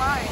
fine.